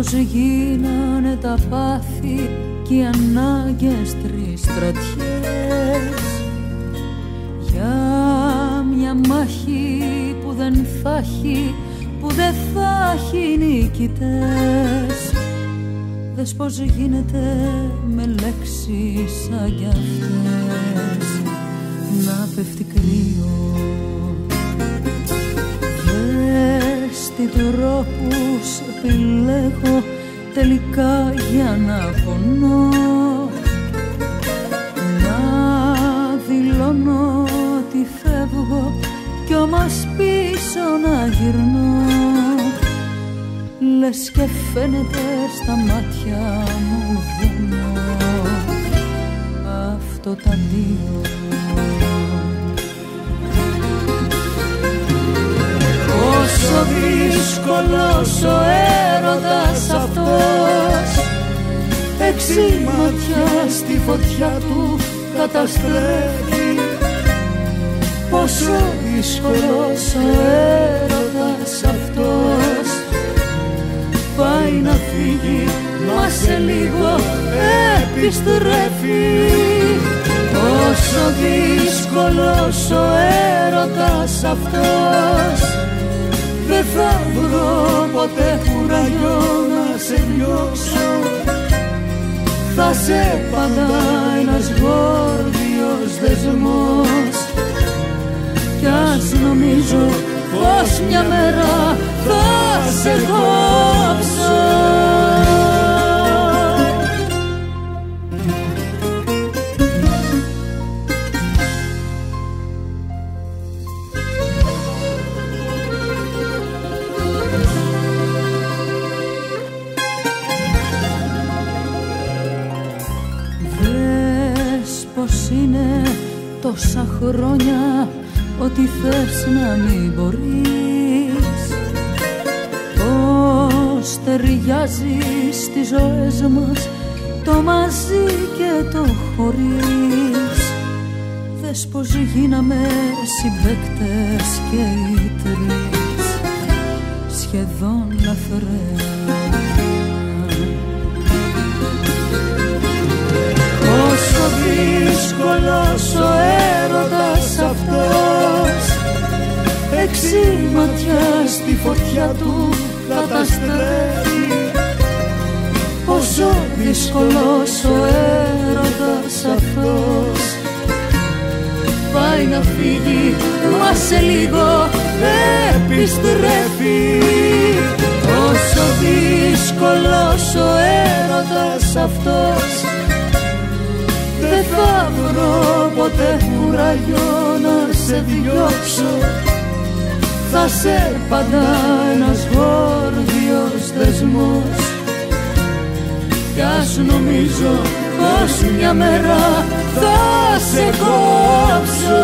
πως γίνανε τα πάθη και οι ανάγκες τρεις στρατιές. Για μια μάχη που δεν θα έχει που δεν θα έχει νικητές. Δες πως γίνεται με λέξεις σαν κι αυτές. Να πέφτει κρύο τρόπους επιλέγω τελικά για να πονώ. Να δηλώνω ότι φεύγω κι όμως πίσω να γυρνώ. Λες και φαίνεται στα μάτια μου βουνό δύσκολος ο έρωτας αυτός. Έξι μάτια στη φωτιά του καταστρέφει. Πόσο δύσκολος ο έρωτας αυτός. Πάει να φύγει μα σε λίγο επιστρέφει. Πόσο δύσκολος ο έρωτας αυτός. Δεν θα βρω ποτέ κουραγιό να σε διώξω Θα σε πάντα ένας γόρδιος δεσμός. Κι ας νομίζω πως μια μέρα θα σε κόψω τόσα χρόνια ό,τι θες να μην μπορείς. Πώς ταιριάζεις στις ζωές μας το μαζί και το χωρίς. Δες πως γίναμε συμπαίκτες και οι τρεις σχεδόν λαθρέα δύσκολος ο έρωτας αυτός. Έξι ματιά στη φωτιά του καταστρέφει. Πόσο δύσκολος ο έρωτας αυτός. Πάει να φύγει μα σε λίγο επιστρέφει. Πόσο δύσκολος ο έρωτας αυτός. δεν θα βρω ποτέ κουραγιό να σε διώξω. Θα σε πάντα ένας γόρδιος δεσμός Κι ας νομίζω πως μια μέρα θα σε κόψω